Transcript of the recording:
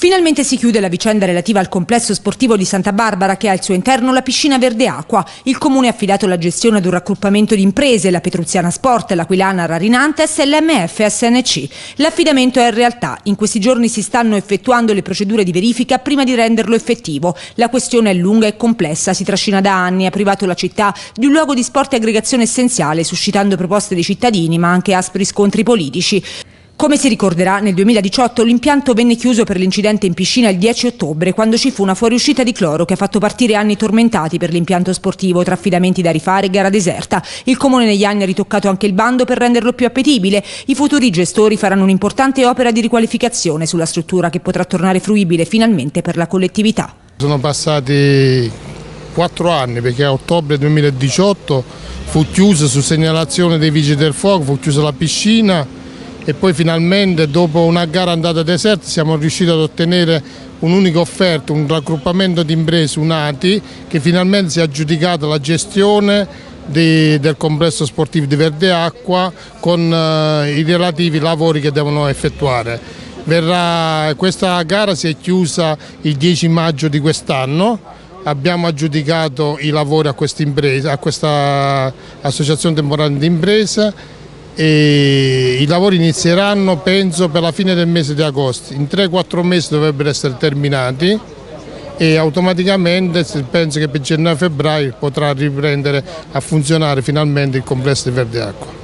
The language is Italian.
Finalmente si chiude la vicenda relativa al complesso sportivo di Santa Barbara che ha al suo interno la piscina verde acqua. Il comune ha affidato la gestione ad un raggruppamento di imprese, la Petruziana Sport, l'Aquilana Rarinantes e l'MF SNC. L'affidamento è in realtà. In questi giorni si stanno effettuando le procedure di verifica prima di renderlo effettivo. La questione è lunga e complessa, si trascina da anni, ha privato la città di un luogo di sport e aggregazione essenziale, suscitando proposte dei cittadini ma anche aspri scontri politici. Come si ricorderà, nel 2018 l'impianto venne chiuso per l'incidente in piscina il 10 ottobre, quando ci fu una fuoriuscita di cloro che ha fatto partire anni tormentati per l'impianto sportivo, tra affidamenti da rifare e gara deserta. Il Comune negli anni ha ritoccato anche il bando per renderlo più appetibile. I futuri gestori faranno un'importante opera di riqualificazione sulla struttura che potrà tornare fruibile finalmente per la collettività. Sono passati quattro anni perché a ottobre 2018 fu chiusa su segnalazione dei vigili del fuoco, fu chiusa la piscina e poi finalmente dopo una gara andata deserta siamo riusciti ad ottenere un'unica offerta, un raggruppamento di imprese UNATI che finalmente si è aggiudicato la gestione di, del complesso sportivo di Verde Acqua con uh, i relativi lavori che devono effettuare. Verrà, questa gara si è chiusa il 10 maggio di quest'anno, abbiamo aggiudicato i lavori a a questa associazione temporanea di imprese i lavori inizieranno penso per la fine del mese di agosto, in 3-4 mesi dovrebbero essere terminati e automaticamente penso che per gennaio-febbraio potrà riprendere a funzionare finalmente il complesso di Verde Acqua.